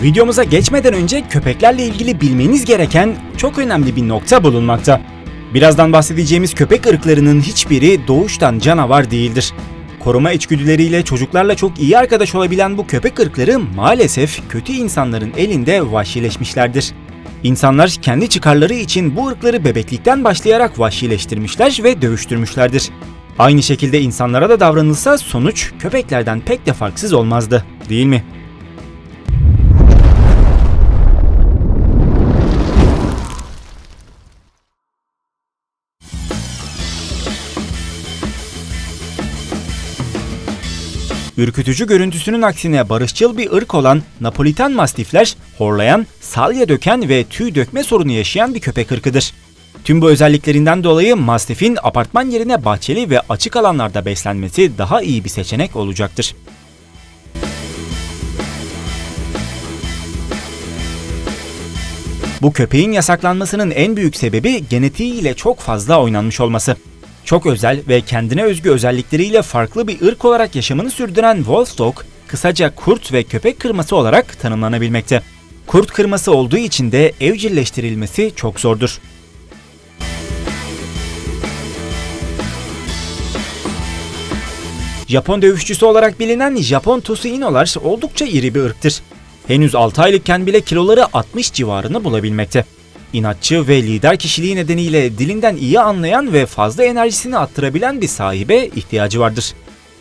Videomuza geçmeden önce köpeklerle ilgili bilmeniz gereken çok önemli bir nokta bulunmakta. Birazdan bahsedeceğimiz köpek ırklarının hiçbiri doğuştan canavar değildir. Koruma içgüdüleriyle çocuklarla çok iyi arkadaş olabilen bu köpek ırkları maalesef kötü insanların elinde vahşileşmişlerdir. İnsanlar kendi çıkarları için bu ırkları bebeklikten başlayarak vahşileştirmişler ve dövüştürmüşlerdir. Aynı şekilde insanlara da davranılsa sonuç köpeklerden pek de farksız olmazdı, değil mi? Ürkütücü görüntüsünün aksine barışçıl bir ırk olan Napolitan Mastifler, horlayan, salya döken ve tüy dökme sorunu yaşayan bir köpek ırkıdır. Tüm bu özelliklerinden dolayı Mastif'in apartman yerine bahçeli ve açık alanlarda beslenmesi daha iyi bir seçenek olacaktır. Bu köpeğin yasaklanmasının en büyük sebebi genetiğiyle çok fazla oynanmış olması. Çok özel ve kendine özgü özellikleriyle farklı bir ırk olarak yaşamını sürdüren Wolfdog, kısaca kurt ve köpek kırması olarak tanımlanabilmekte. Kurt kırması olduğu için de evcilleştirilmesi çok zordur. Japon dövüşçüsü olarak bilinen Japon Tosu Ino'lar oldukça iri bir ırktır. Henüz 6 aylıkken bile kiloları 60 civarını bulabilmekte. İnatçı ve lider kişiliği nedeniyle dilinden iyi anlayan ve fazla enerjisini attırabilen bir sahibe ihtiyacı vardır.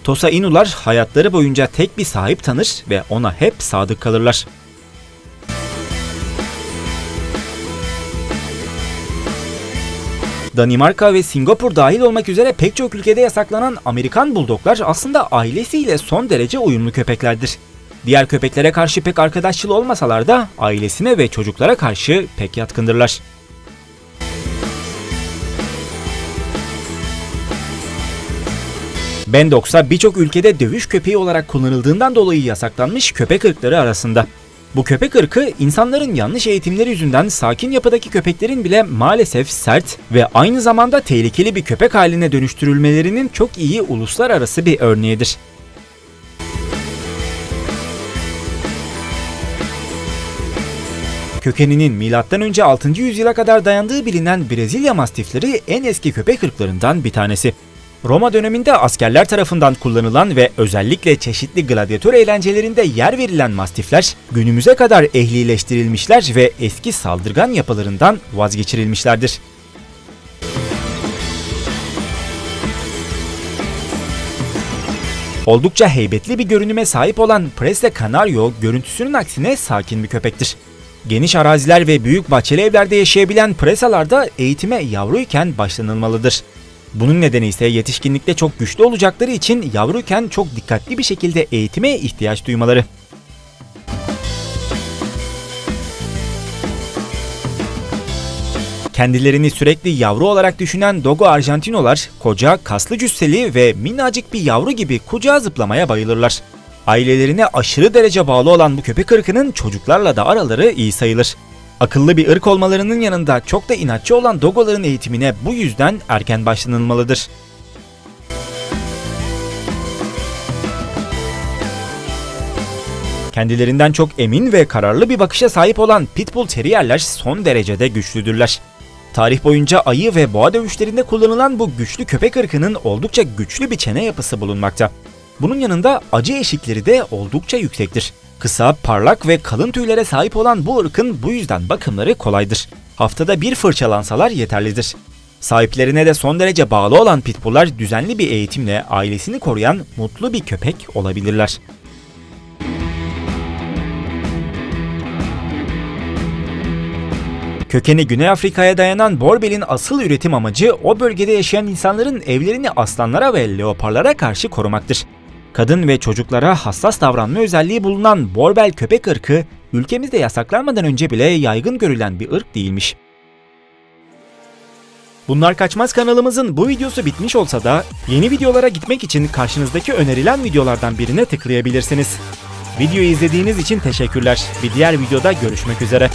Tosa Inular hayatları boyunca tek bir sahip tanır ve ona hep sadık kalırlar. Danimarka ve Singapur dahil olmak üzere pek çok ülkede yasaklanan Amerikan buldoglar aslında ailesiyle son derece uyumlu köpeklerdir. Diğer köpeklere karşı pek arkadaşçıl olmasalar da ailesine ve çocuklara karşı pek yatkındırlar. Bendox'a birçok ülkede dövüş köpeği olarak kullanıldığından dolayı yasaklanmış köpek ırkları arasında. Bu köpek ırkı insanların yanlış eğitimleri yüzünden sakin yapıdaki köpeklerin bile maalesef sert ve aynı zamanda tehlikeli bir köpek haline dönüştürülmelerinin çok iyi uluslararası bir örneğidir. Kökeninin M.Ö. 6. yüzyıla kadar dayandığı bilinen Brezilya mastifleri en eski köpek ırklarından bir tanesi. Roma döneminde askerler tarafından kullanılan ve özellikle çeşitli gladyatör eğlencelerinde yer verilen mastifler günümüze kadar ehlileştirilmişler ve eski saldırgan yapılarından vazgeçirilmişlerdir. Oldukça heybetli bir görünüme sahip olan Prese Canario görüntüsünün aksine sakin bir köpektir. Geniş araziler ve büyük bahçeli evlerde yaşayabilen presalarda eğitime yavruyken başlanılmalıdır. Bunun nedeni ise yetişkinlikte çok güçlü olacakları için yavruyken çok dikkatli bir şekilde eğitime ihtiyaç duymaları. Kendilerini sürekli yavru olarak düşünen Dogo Argentinolar, koca, kaslı cüsseli ve minnacık bir yavru gibi kucağa zıplamaya bayılırlar. Ailelerine aşırı derece bağlı olan bu köpek ırkının çocuklarla da araları iyi sayılır. Akıllı bir ırk olmalarının yanında çok da inatçı olan dogoların eğitimine bu yüzden erken başlanılmalıdır. Kendilerinden çok emin ve kararlı bir bakışa sahip olan Pitbull Terrierler son derecede güçlüdürler. Tarih boyunca ayı ve boğa dövüşlerinde kullanılan bu güçlü köpek ırkının oldukça güçlü bir çene yapısı bulunmakta. Bunun yanında acı eşikleri de oldukça yüksektir. Kısa, parlak ve kalın tüylere sahip olan bu ırkın bu yüzden bakımları kolaydır. Haftada bir fırçalansalar yeterlidir. Sahiplerine de son derece bağlı olan pitbulllar düzenli bir eğitimle ailesini koruyan mutlu bir köpek olabilirler. Kökeni Güney Afrika'ya dayanan Borbel'in asıl üretim amacı o bölgede yaşayan insanların evlerini aslanlara ve leoparlara karşı korumaktır. Kadın ve çocuklara hassas davranma özelliği bulunan Borbel köpek ırkı ülkemizde yasaklanmadan önce bile yaygın görülen bir ırk değilmiş. Bunlar Kaçmaz kanalımızın bu videosu bitmiş olsa da yeni videolara gitmek için karşınızdaki önerilen videolardan birine tıklayabilirsiniz. Videoyu izlediğiniz için teşekkürler. Bir diğer videoda görüşmek üzere.